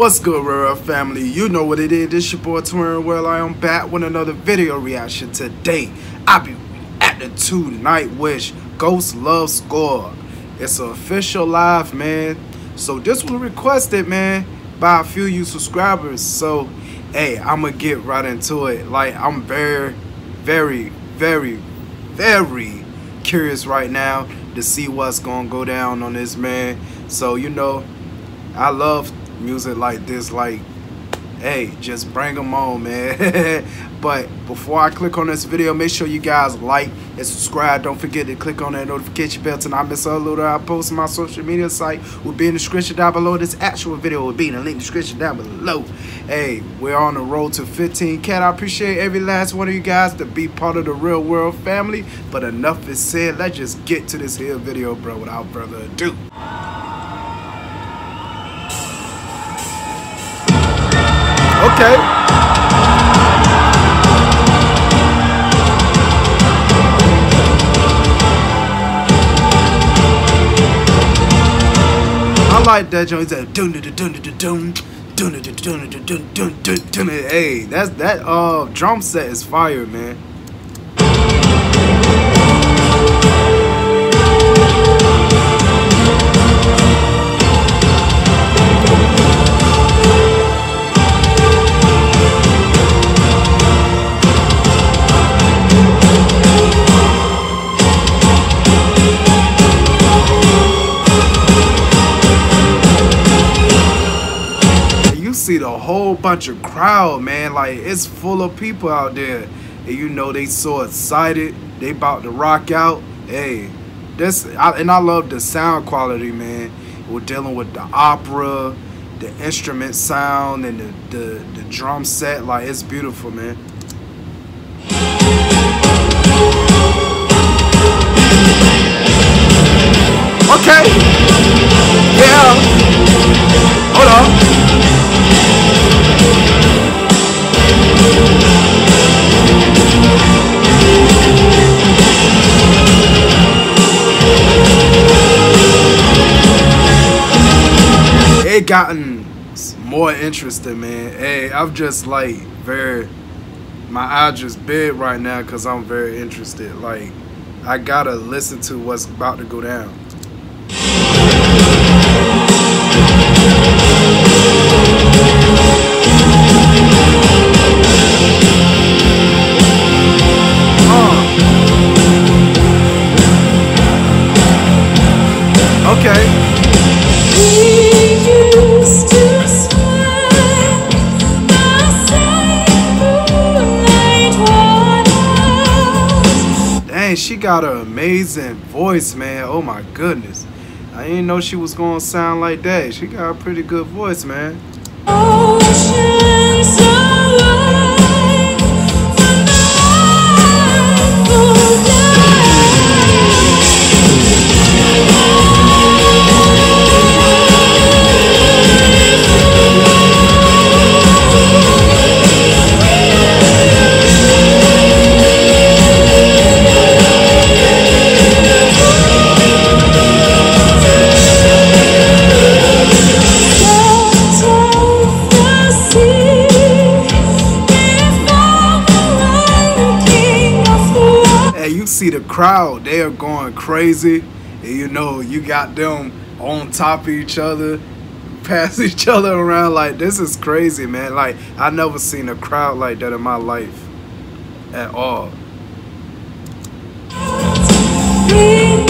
What's good, Rare family? You know what it is. This your boy Twin Well, I am back with another video reaction today. I be acting to Nightwish Ghost Love Score. It's an official live, man. So this was requested, man, by a few of you subscribers. So, hey, I'm gonna get right into it. Like, I'm very, very, very, very curious right now to see what's gonna go down on this, man. So, you know, I love music like this like hey just bring them on man. But before i click on this video make sure you guys like and subscribe. Don't forget to click on that notification bell to not miss a little i post on my social media site. Will be in the description down below. This actual video will be in the link description down below. Hey we're on the road to 15 cat i appreciate every last one of you guys to be part of the real world family. But enough is said. Let's just get to this here video bro without further ado Okay. I like that joint. That dun dun dun dun dun dun dun dun dun dun dun dun. Hey, that's that uh drum set is fire, man. Bunch of crowd, man. Like it's full of people out there. And you know they so excited. They about to rock out. Hey, this I, and I love the sound quality, man. We're dealing with the opera, the instrument sound, and the the, the drum set. Like it's beautiful, man. Gotten more interesting, man. Hey, I'm just like very, my eye just big right now because I'm very interested. Like, I gotta listen to what's about to go down. Got an amazing voice, man. Oh my goodness. I didn't know she was gonna sound like that. She got a pretty good voice, man. Crowd, they are going crazy. And you know, you got them on top of each other, pass each other around. Like, this is crazy, man. Like, I never seen a crowd like that in my life at all. hey,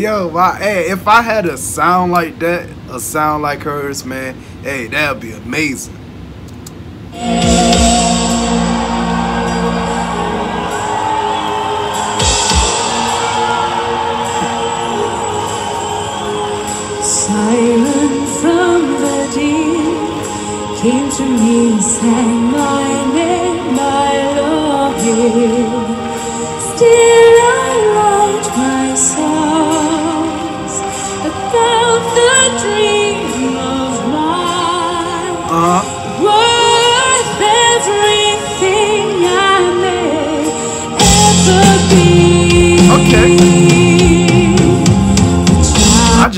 yo, my, hey, if I had a sound like that, a sound like hers, man, hey, that'd be amazing. Silent from the deep came to me, and sang my name, my love you. Still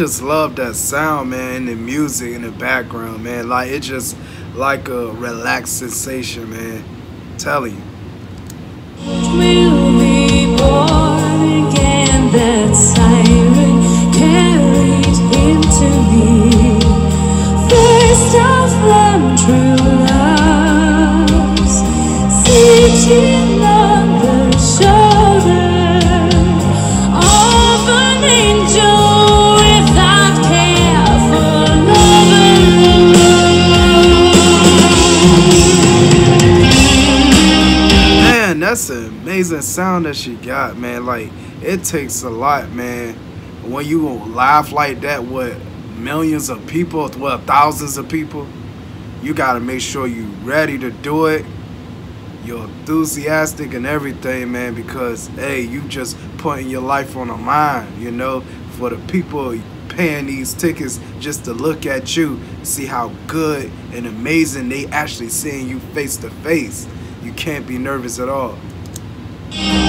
just love that sound, man, the music in the background, man. Like it just like a relaxed sensation, man. telling you. Amazing sound that she got, man. Like it takes a lot, man. When you laugh like that with millions of people, well, thousands of people, you gotta make sure you ready to do it. You're enthusiastic and everything, man, because hey, you just putting your life on the line, you know, for the people paying these tickets just to look at you, see how good and amazing they actually seeing you face to face. You can't be nervous at all. I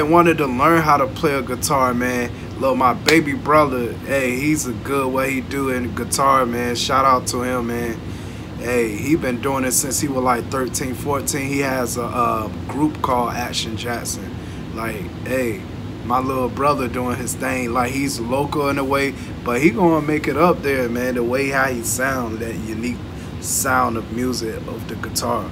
like, wanted to learn how to play a guitar, man. Look, my baby brother, hey, he's a good way he do in guitar, man. Shout out to him, man. Hey, he been doing it since he was like 13, 14. He has a, a group called Action Jackson. Like, hey, my little brother doing his thing. Like, he's local in a way, but he gonna make it up there, man. The way how he sound, that unique sound of music of the guitar.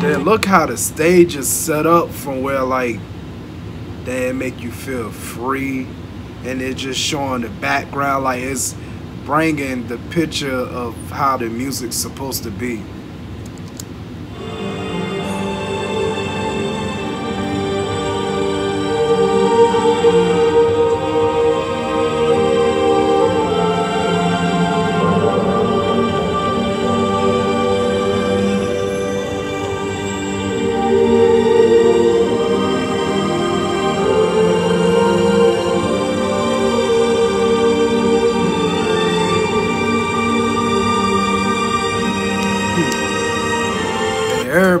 Look how the stage is set up from where like they make you feel free and it's just showing the background like it's bringing the picture of how the music's supposed to be.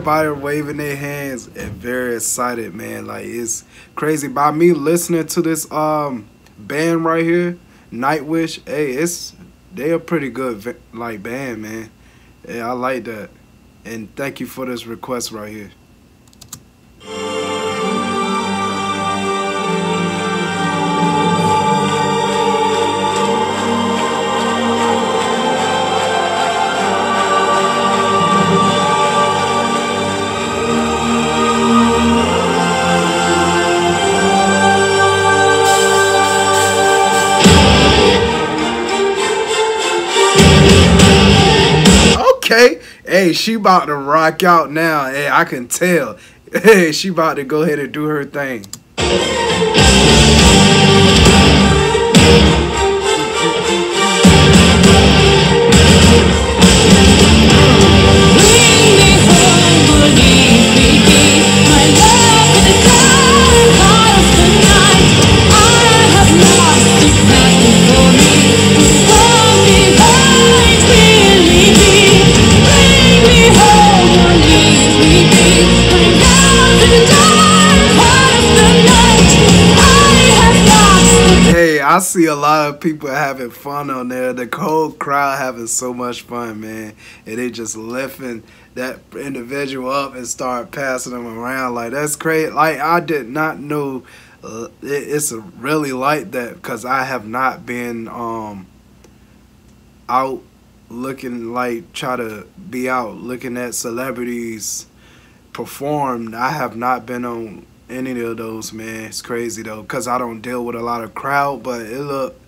Everybody waving their hands and very excited, man. Like it's crazy. By me listening to this um band right here, Nightwish. Hey, it's they a pretty good like band, man. Yeah, I like that. And thank you for this request right here. She about to rock out now. Hey, I can tell. Hey, she about to go ahead and do her thing. I see a lot of people having fun on there. The whole crowd having so much fun, man. And they just lifting that individual up and start passing them around. Like, that's crazy. Like, I did not know uh, it, it's really like that because I have not been um out looking like try to be out looking at celebrities perform. I have not been on any of those, man. It's crazy though, cause I don't deal with a lot of crowd, but it look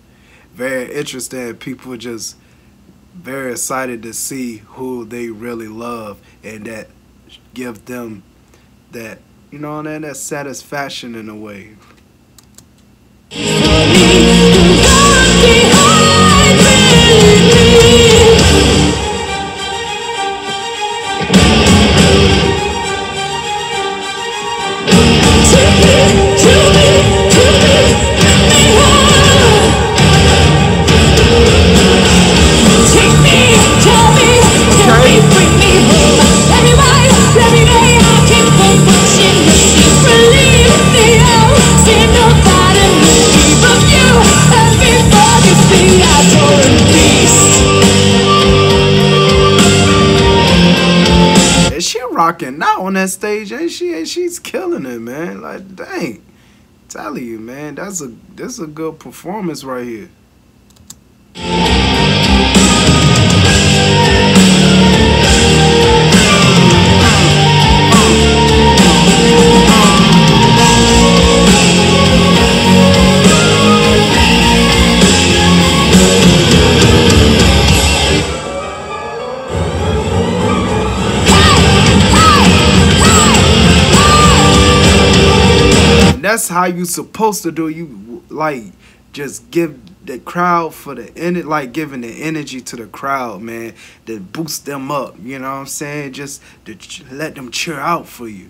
very interesting. People just very excited to see who they really love and that give them that you know that that satisfaction in a way. She's killing it, man? Like, dang. Telling you, man, that's a that's a good performance right here. How you supposed to do. You like just give the crowd for the end, like giving the energy to the crowd, man, to boost them up. You know what I'm saying? Just to let them cheer out for you.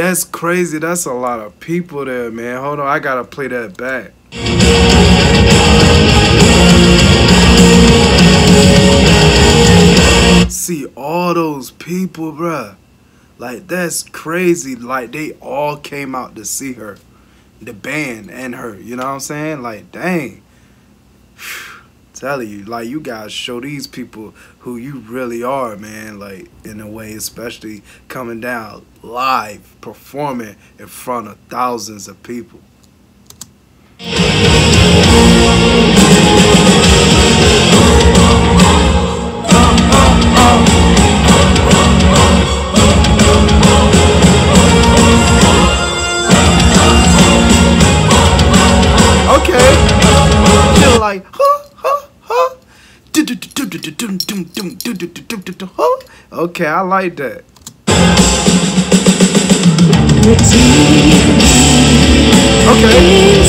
That's crazy. That's a lot of people there, man. Hold on, I gotta play that back. See all those people, bruh. Like that's crazy. Like they all came out to see her, the band and her. You know what I'm saying? Like dang. Telling you, like you guys show these people who you really are, man. Like in a way, especially coming down live, performing in front of thousands of people. Okay, I like that. Okay.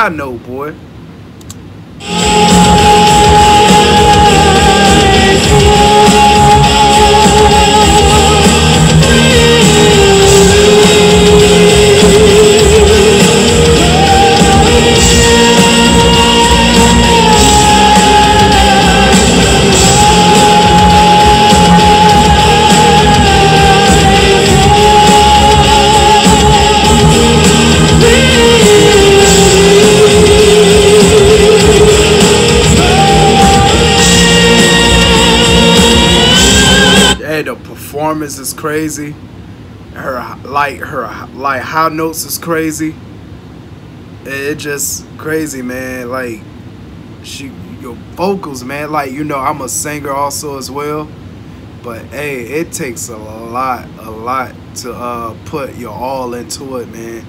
Saying know, boy. Is crazy. Her like her like high notes is crazy. It, it just crazy, man. Like she your vocals, man. Like you know, I'm a singer also as well. But hey, it takes a lot, a lot to uh, put your all into it, man.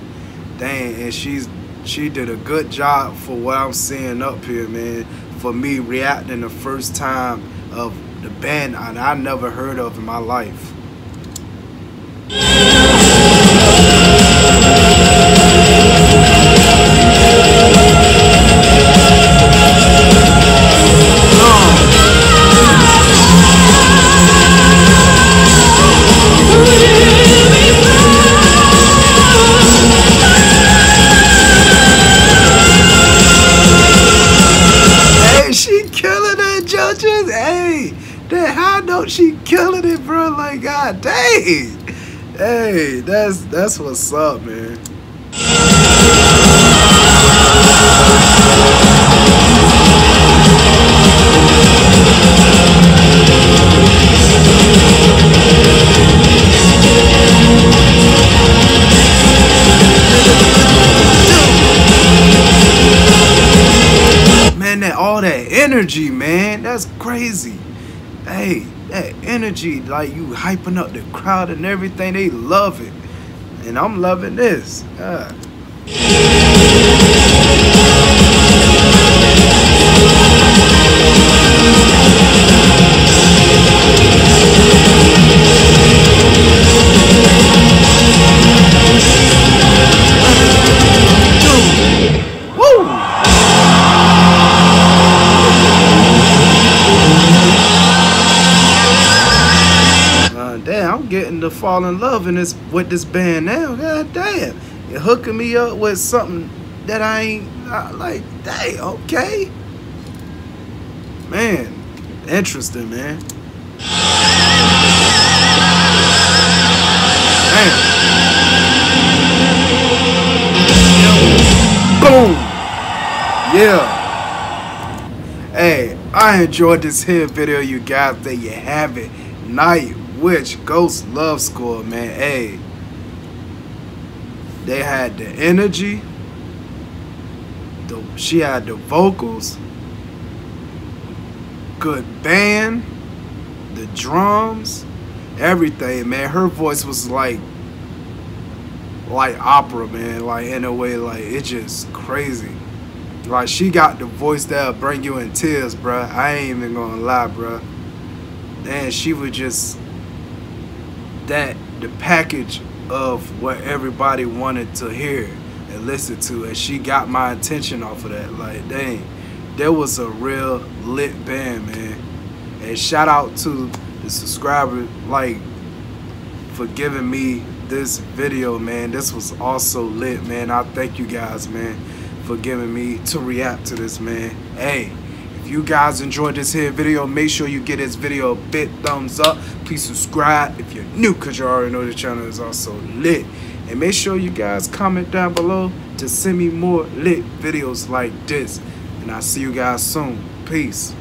Dang, and she's she did a good job for what I'm seeing up here, man. For me reacting the first time of the band I, I never heard of in my life. She killing it, bro. Like, god dang. That's what's up, man. Man, that all that energy, man, that's crazy. Hey, that energy, like you hyping up the crowd and everything, they love it. And I'm loving this. God. Getting to fall in love in this with this band now. God damn, you're hooking me up with something that I ain't uh, like. Dang, okay, man, interesting, man. Damn. Boom. Yeah. Hey, I enjoyed this here video, you guys. There you have it. Night Wish Ghost Love Score, man. Hey, they had the energy. The, she had the vocals. Good band. The drums. Everything, man. Her voice was like like opera, man. Like in a way, like it's just crazy. Like she got the voice that'll bring you in tears, bruh. I ain't even gonna lie, bruh. And she was just that the package of what everybody wanted to hear and listen to, and she got my attention off of that. Like, dang, there was a real lit band, man. And shout out to the subscriber, like, for giving me this video, man. This was also lit, man. I thank you guys, man, for giving me to react to this, man. Hey, you guys enjoyed this here video, make sure you give this video a big thumbs up. Please subscribe if you're new, because you already know the channel is also lit. And make sure you guys comment down below to send me more lit videos like this. And I'll see you guys soon. Peace.